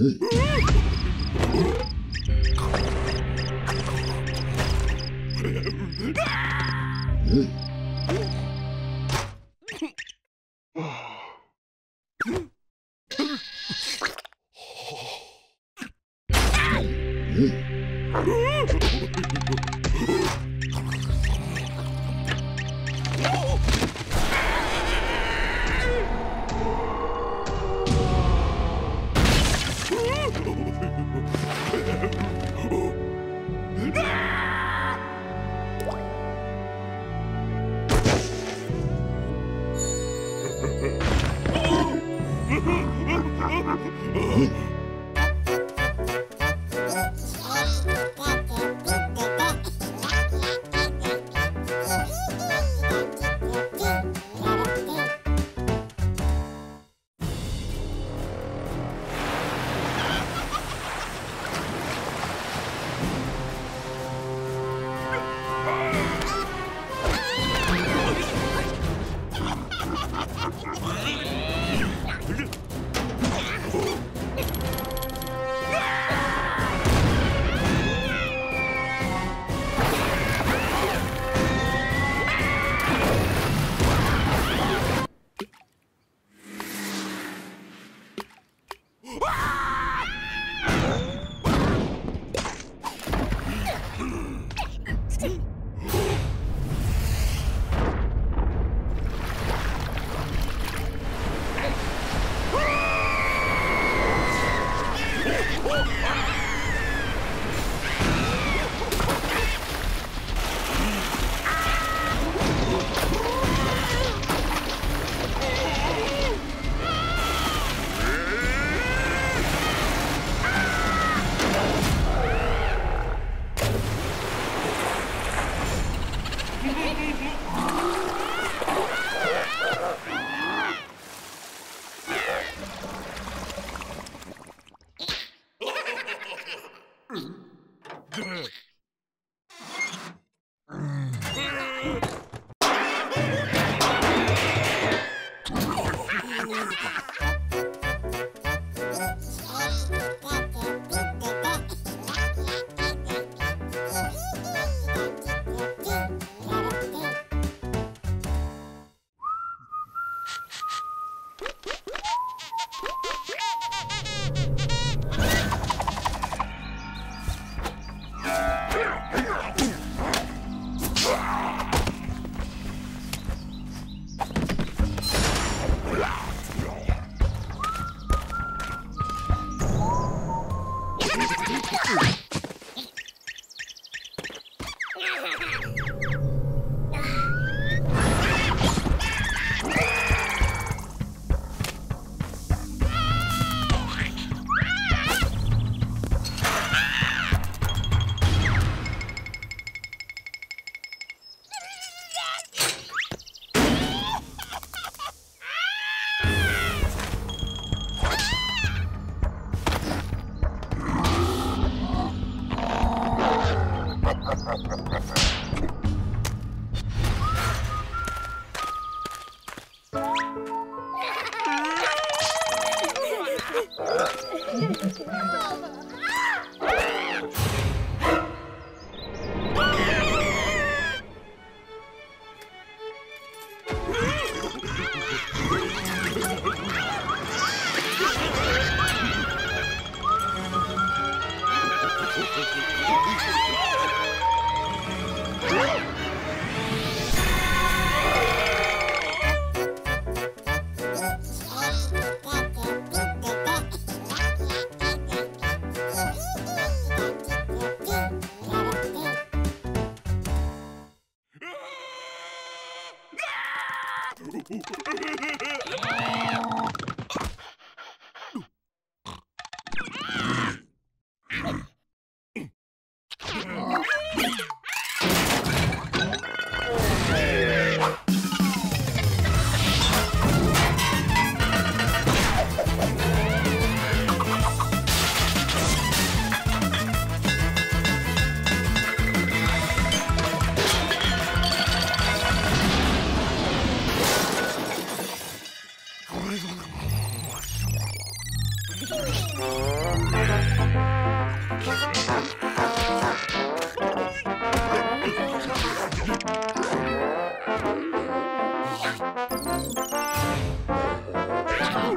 Stay.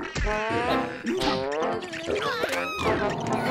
Oh, my God.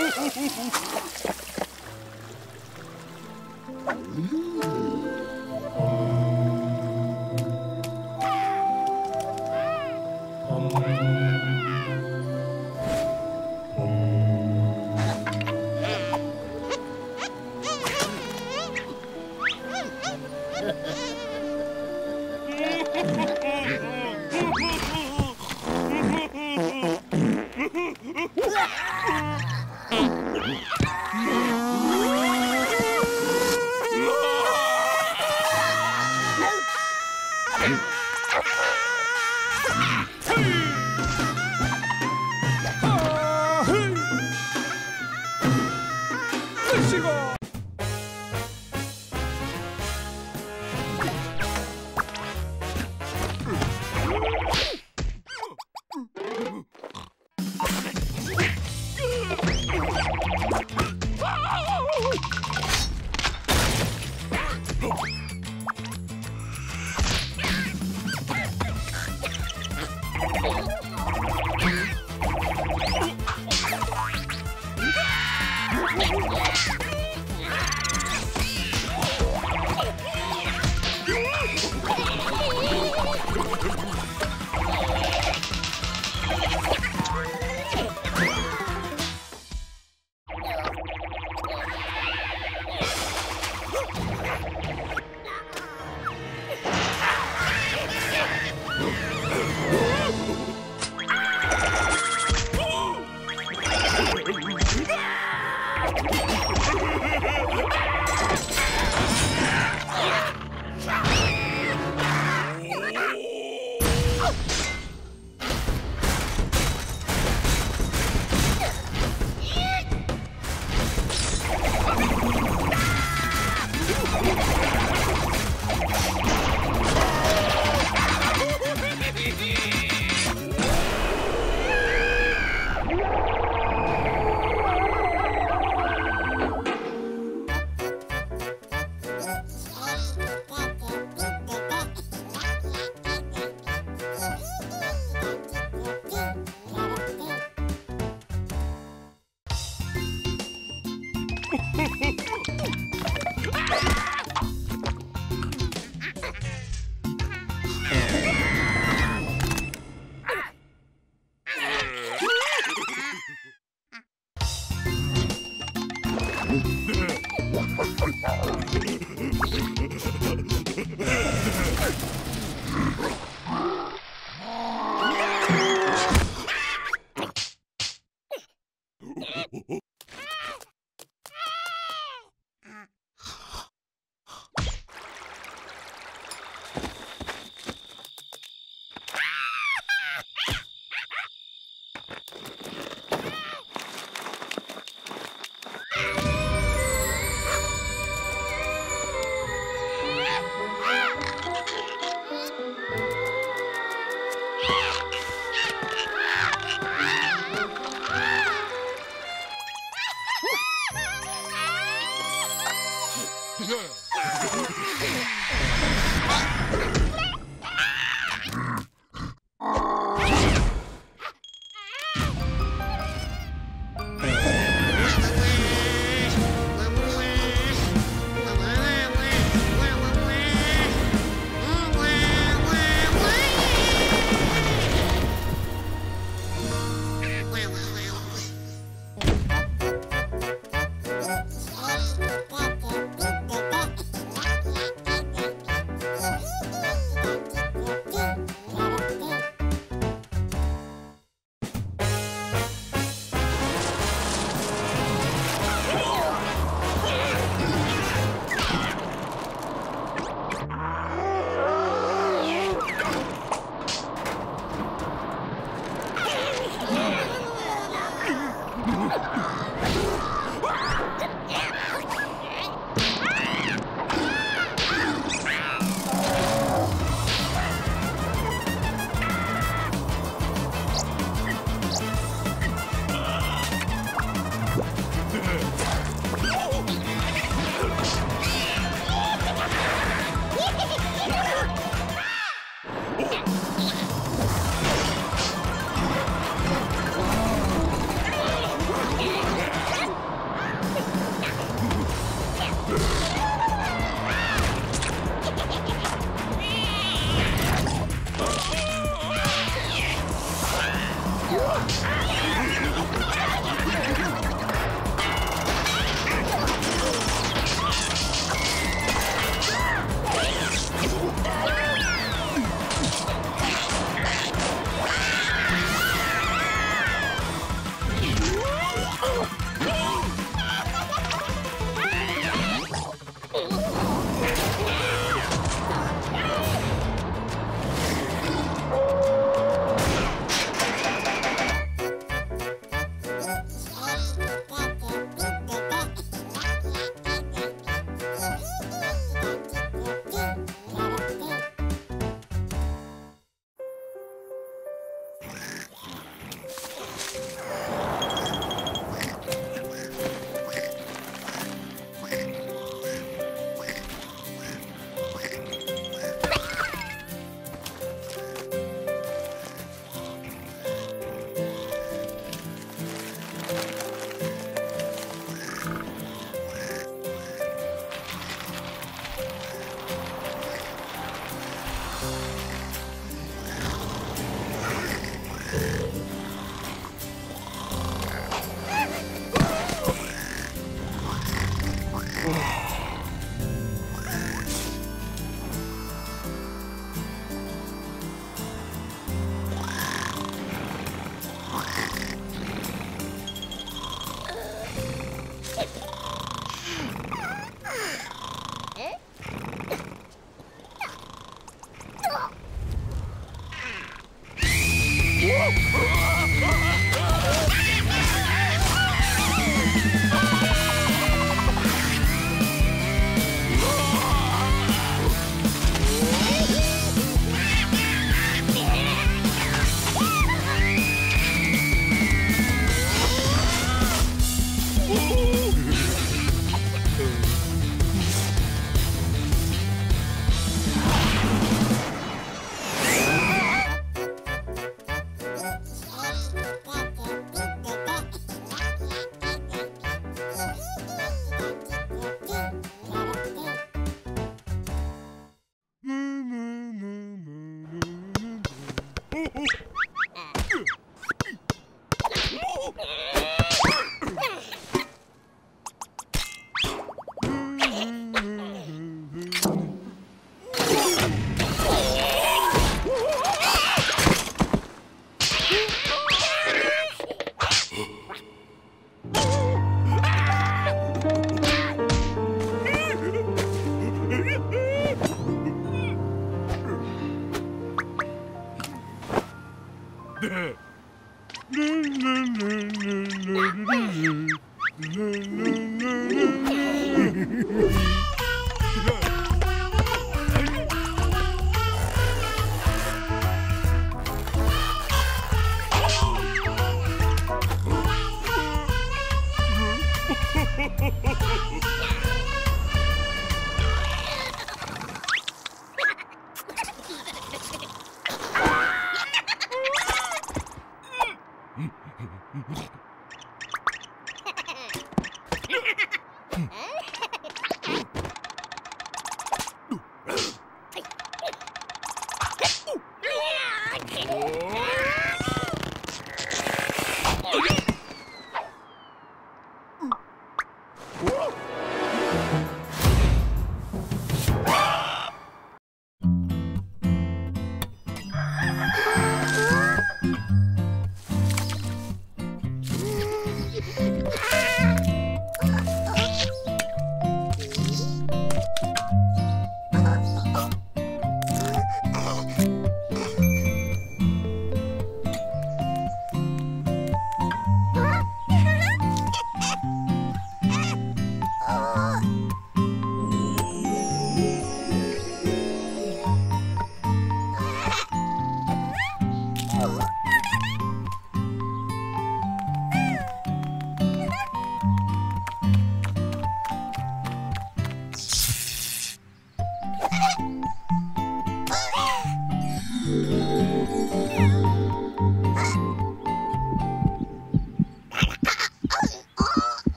Uh, uh, uh, uh.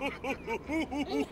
Ooh.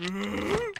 Mm-hmm.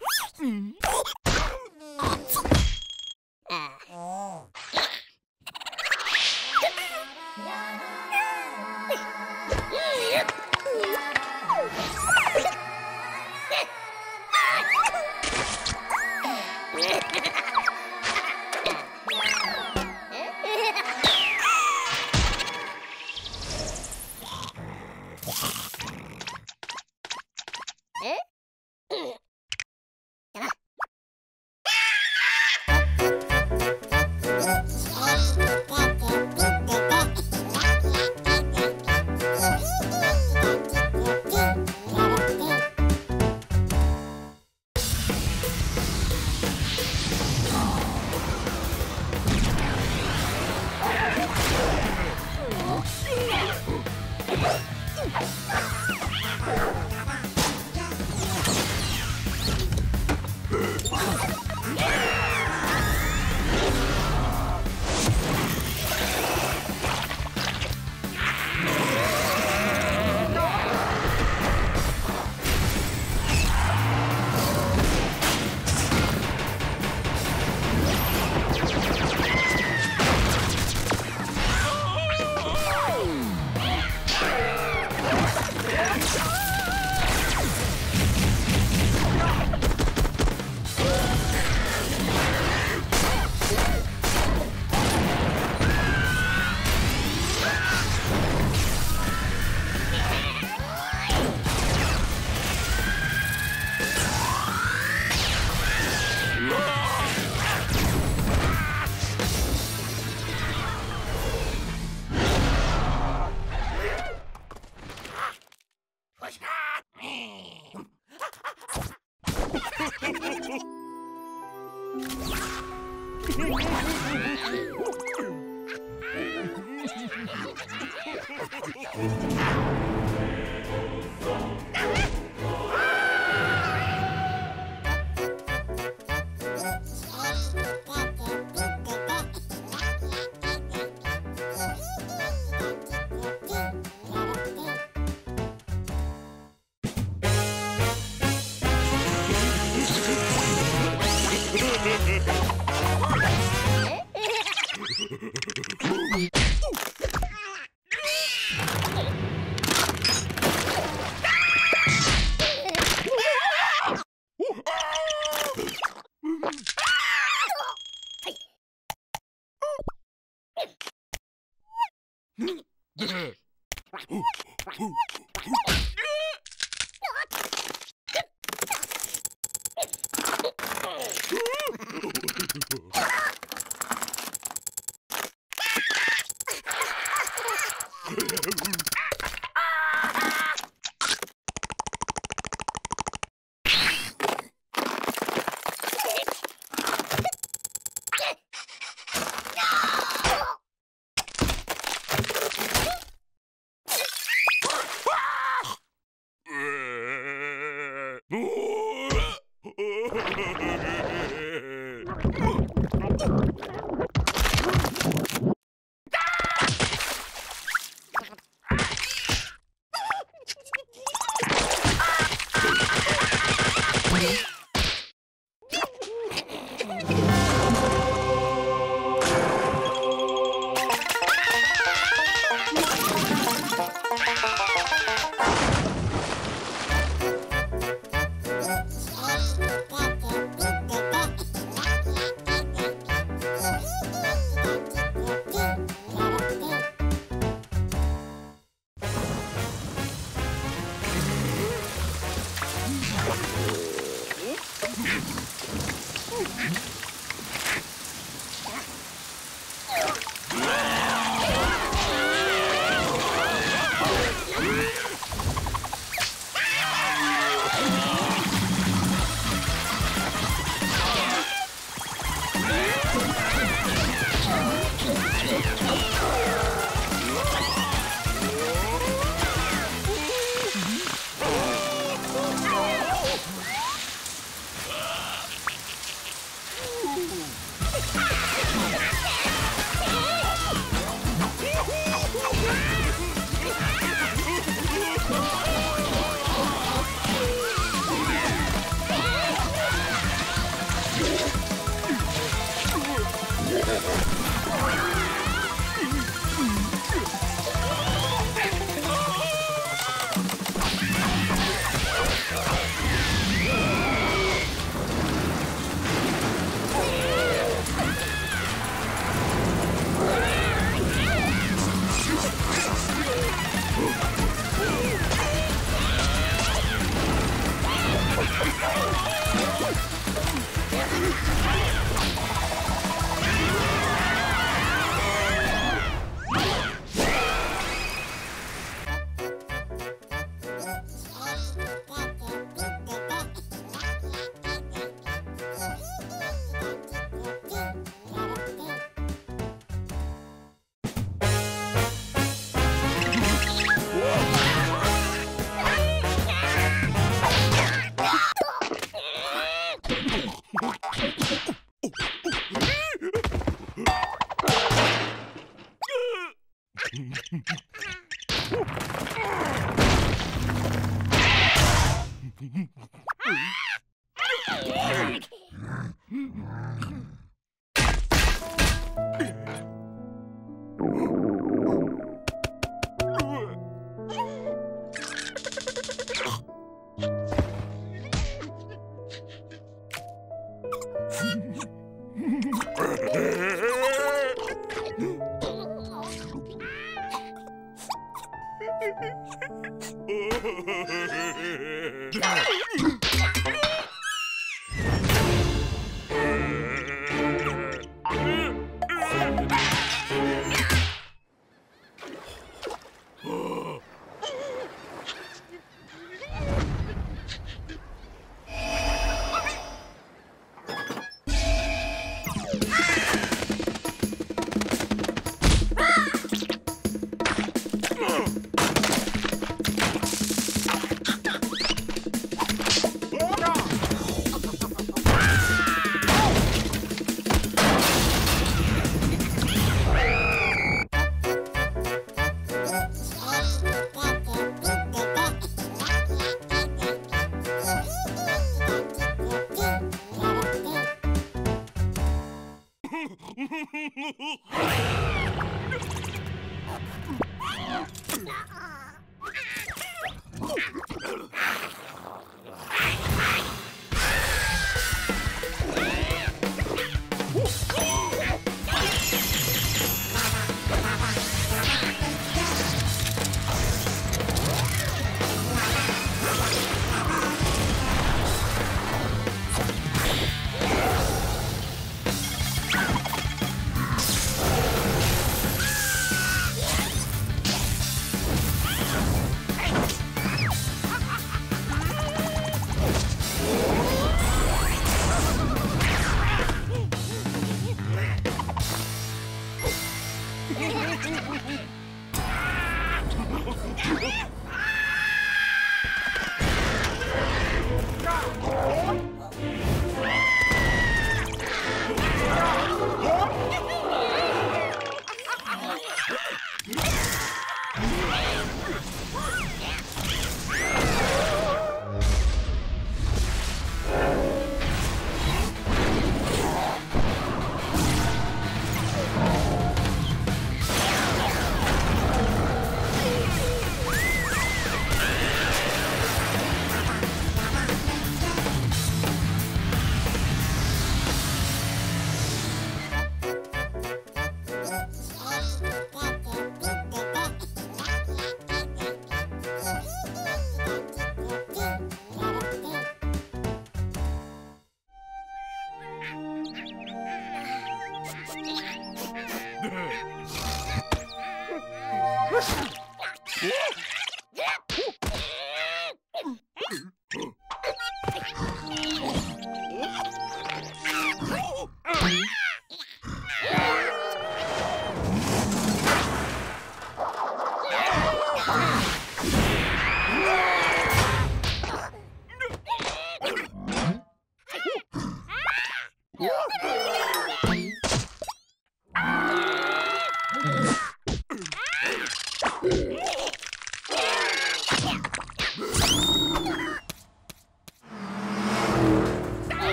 Ooh!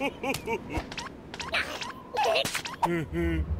Mm-hmm.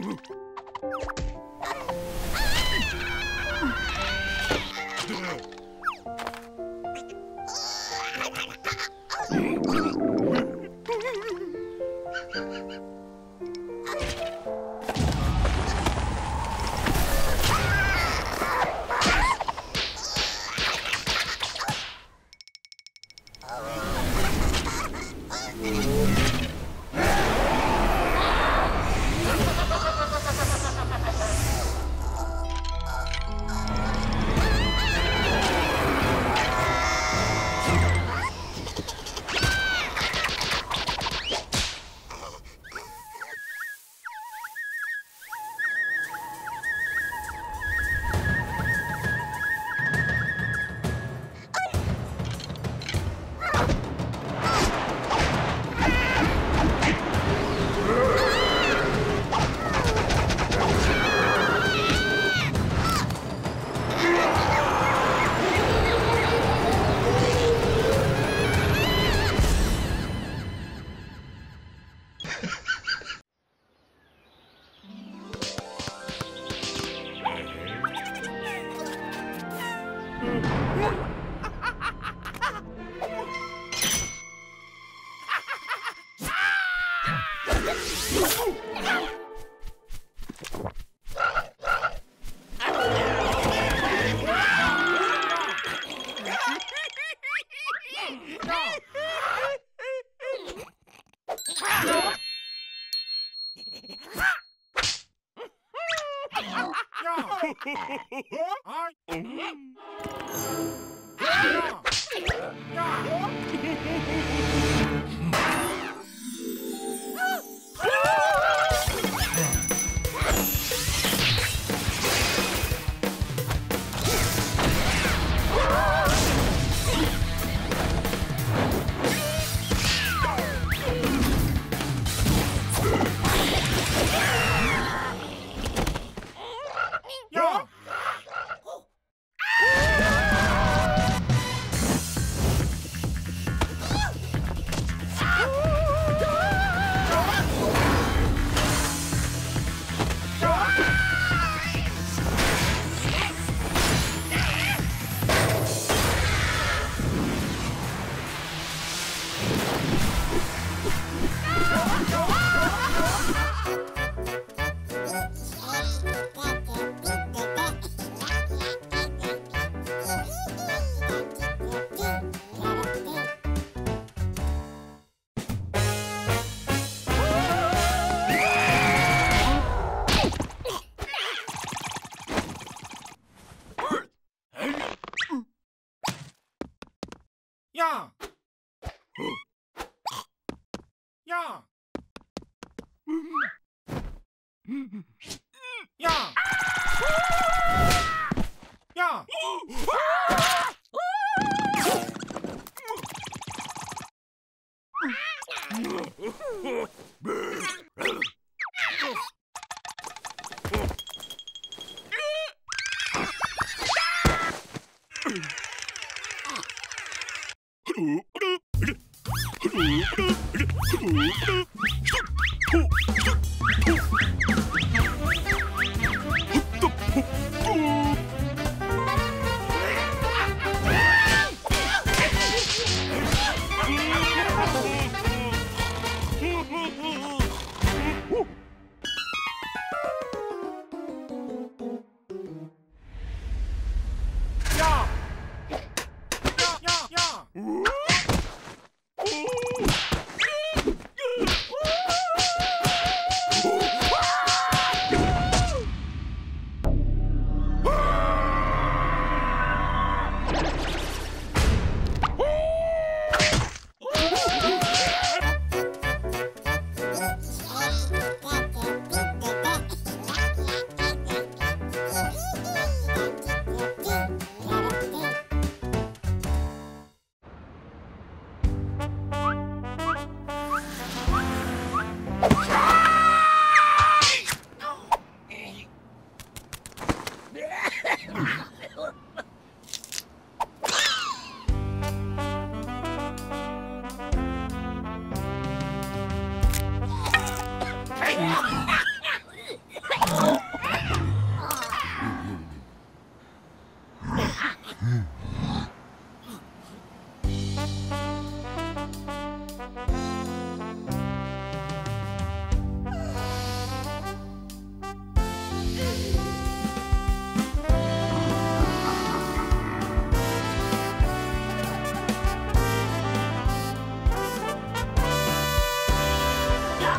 Oh! Ha ha ha ha!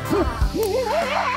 哈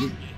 Hmm.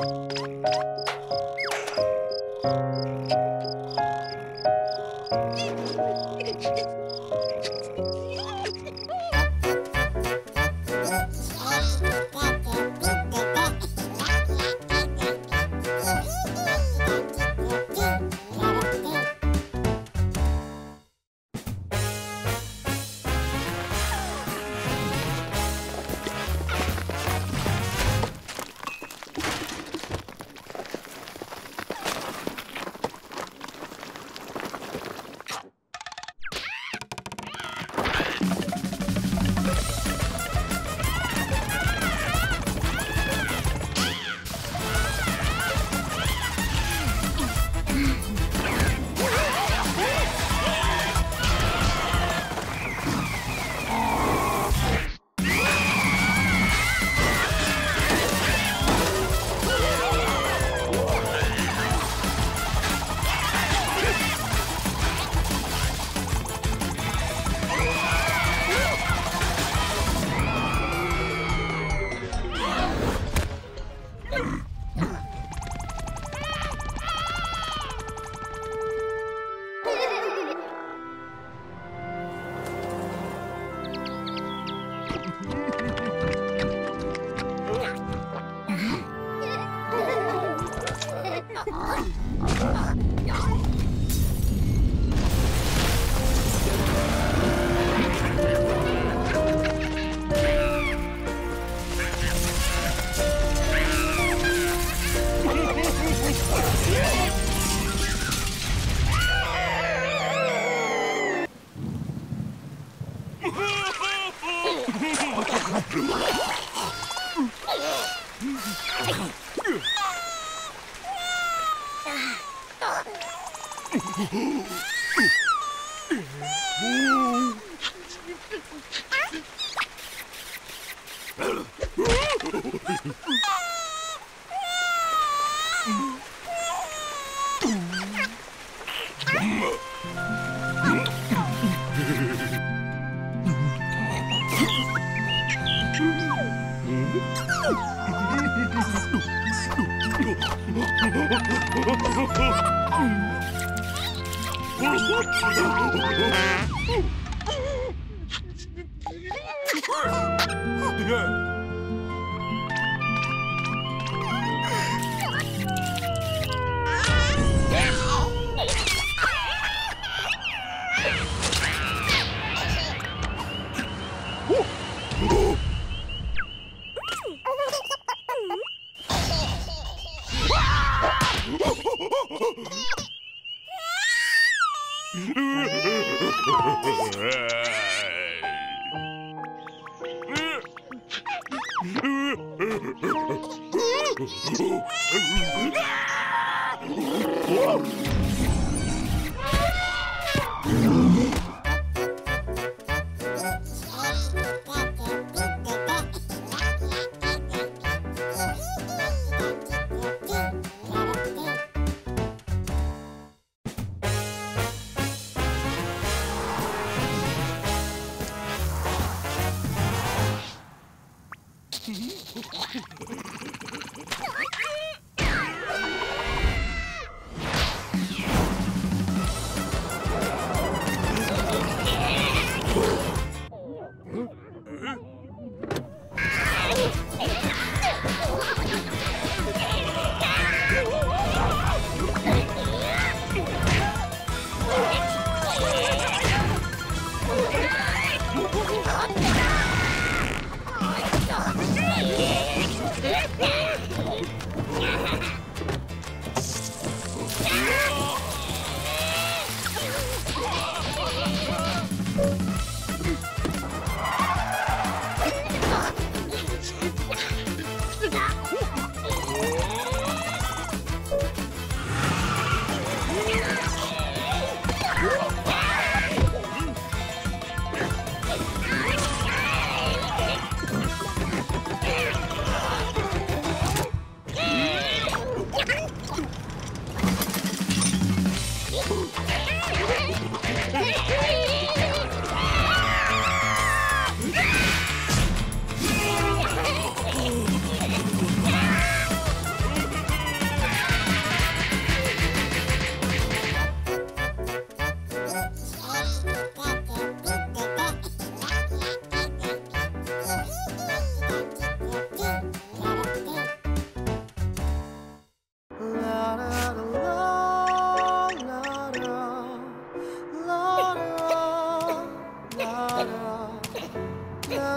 Música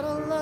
gotta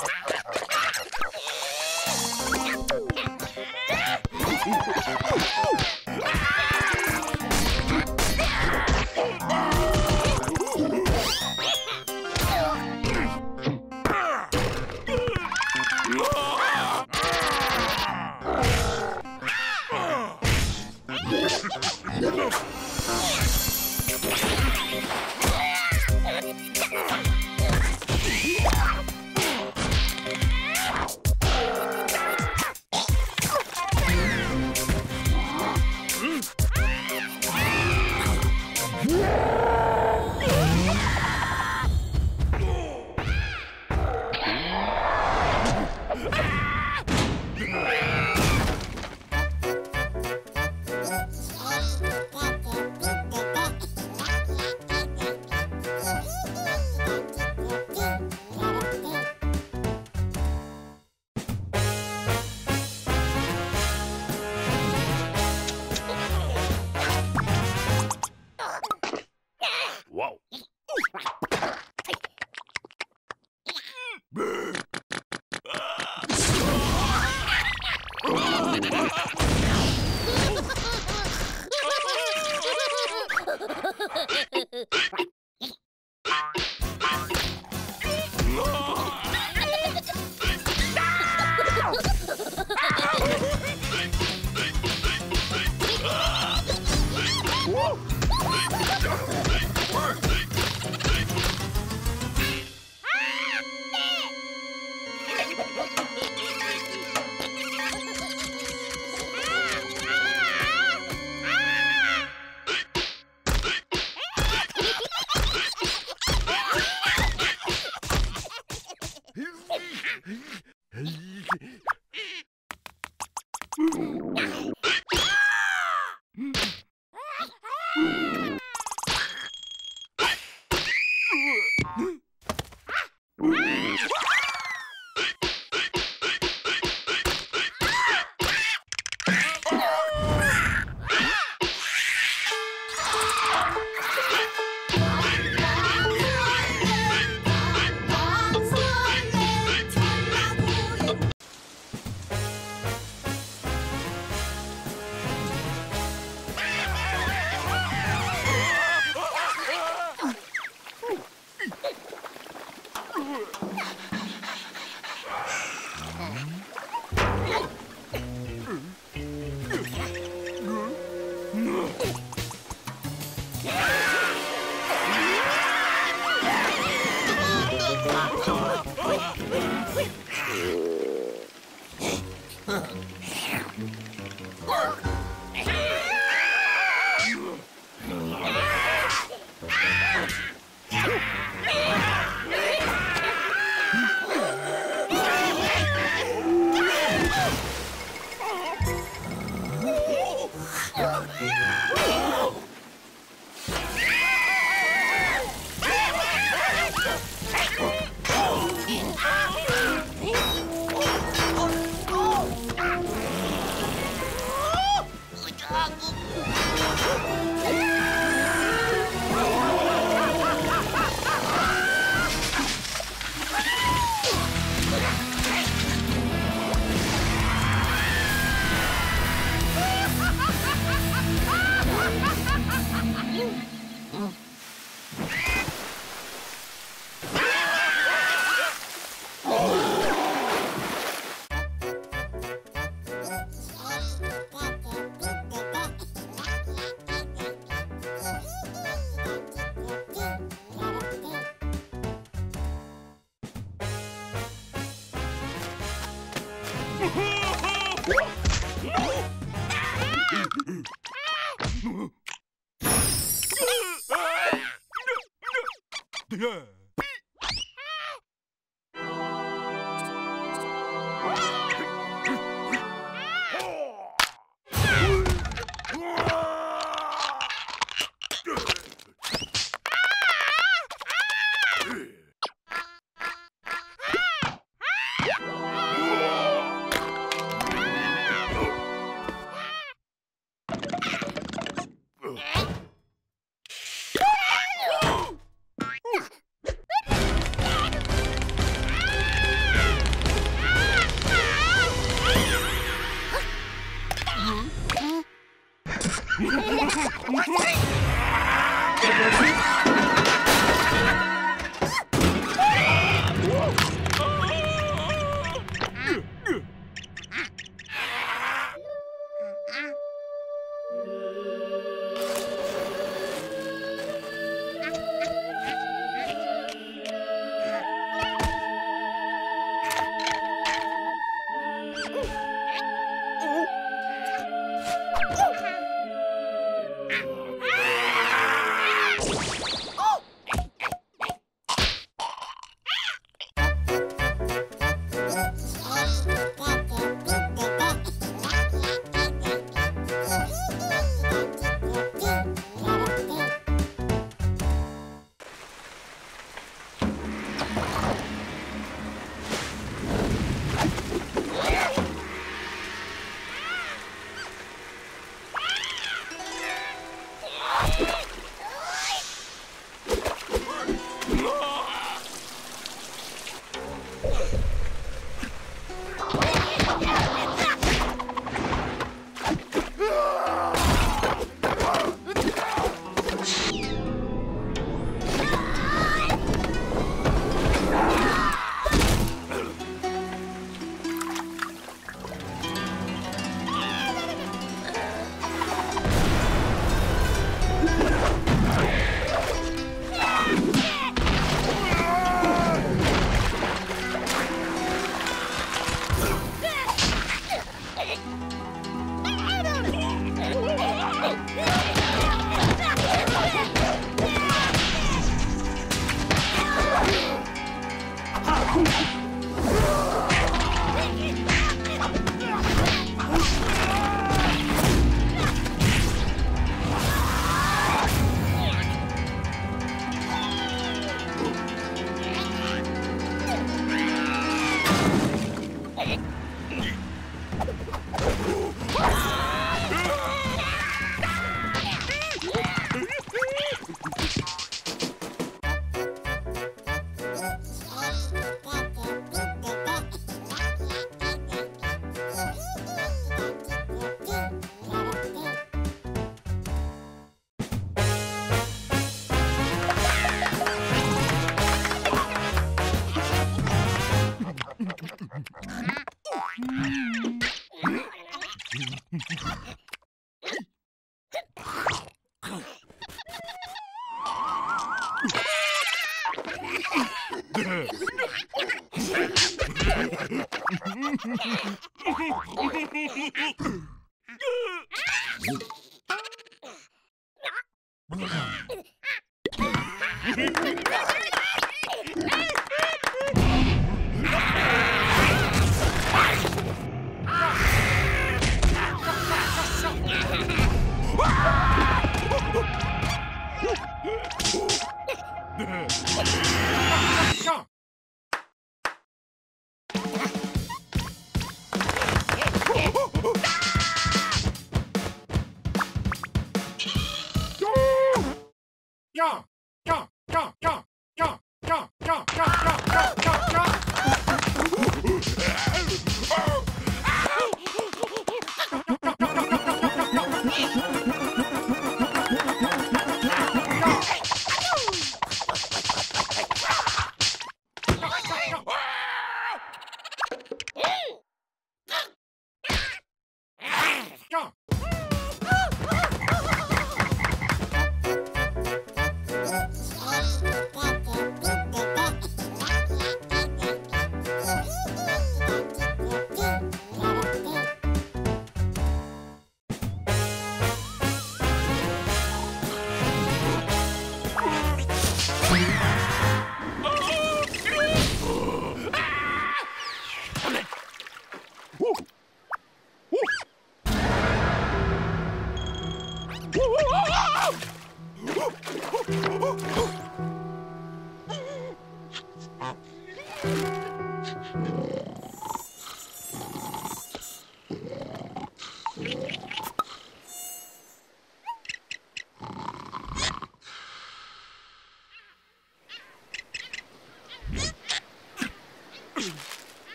Okay.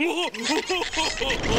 Oh,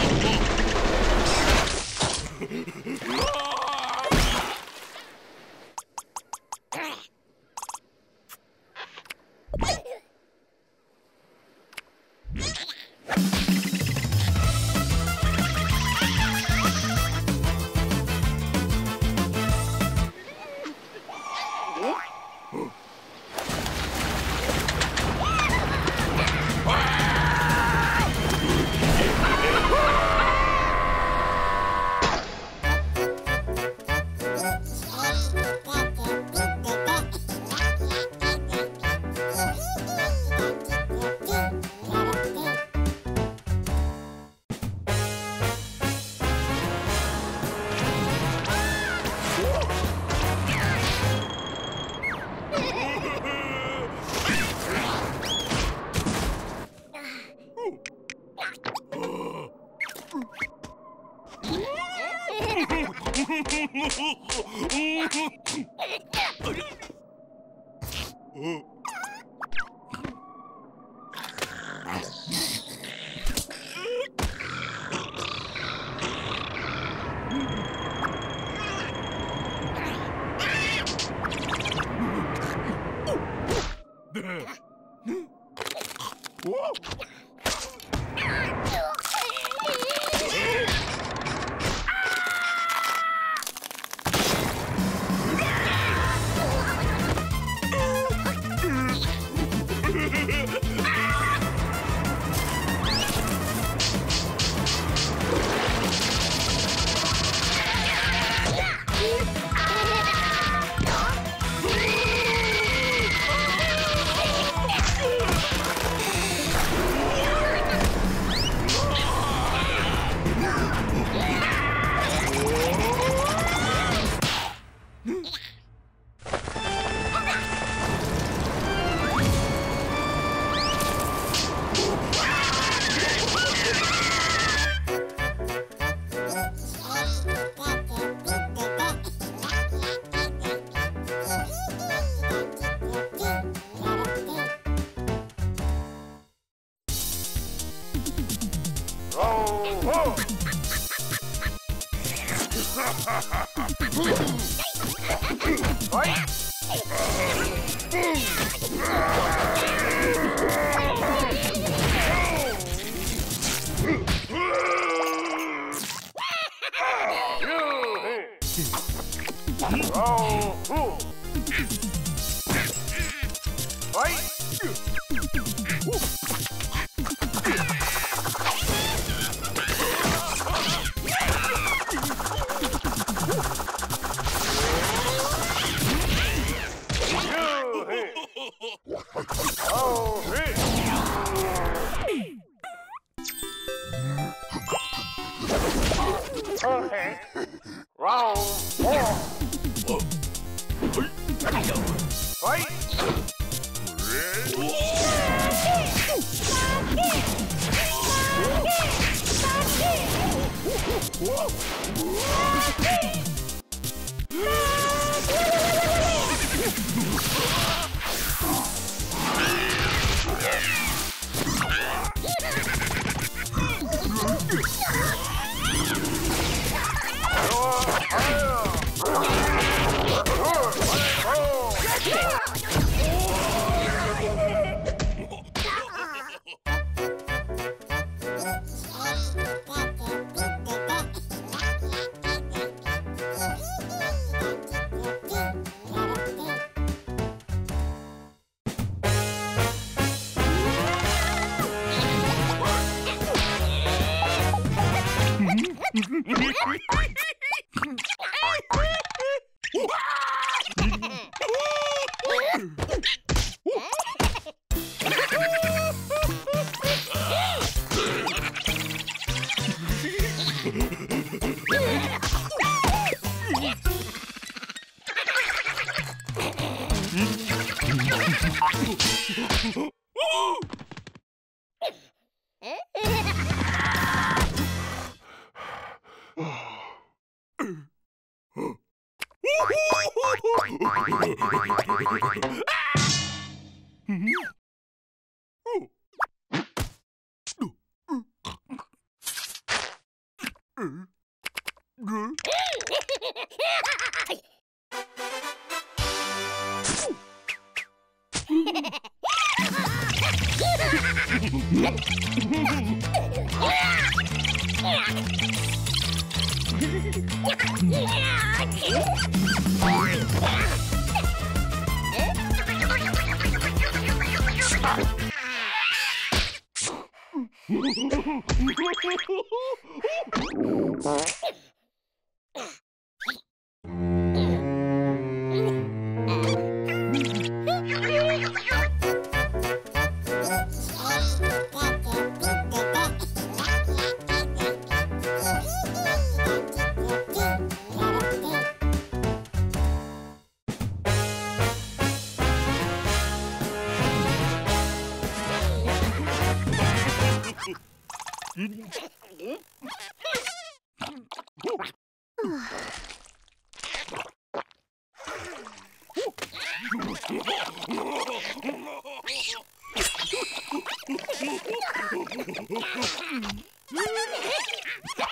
Ha ha ha!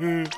Mm-hmm.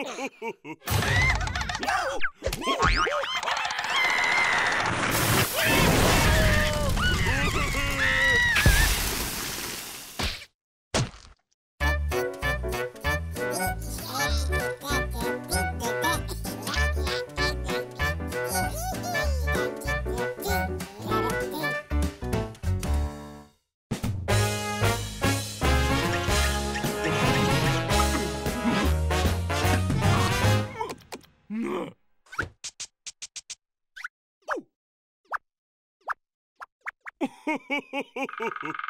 no! 呀！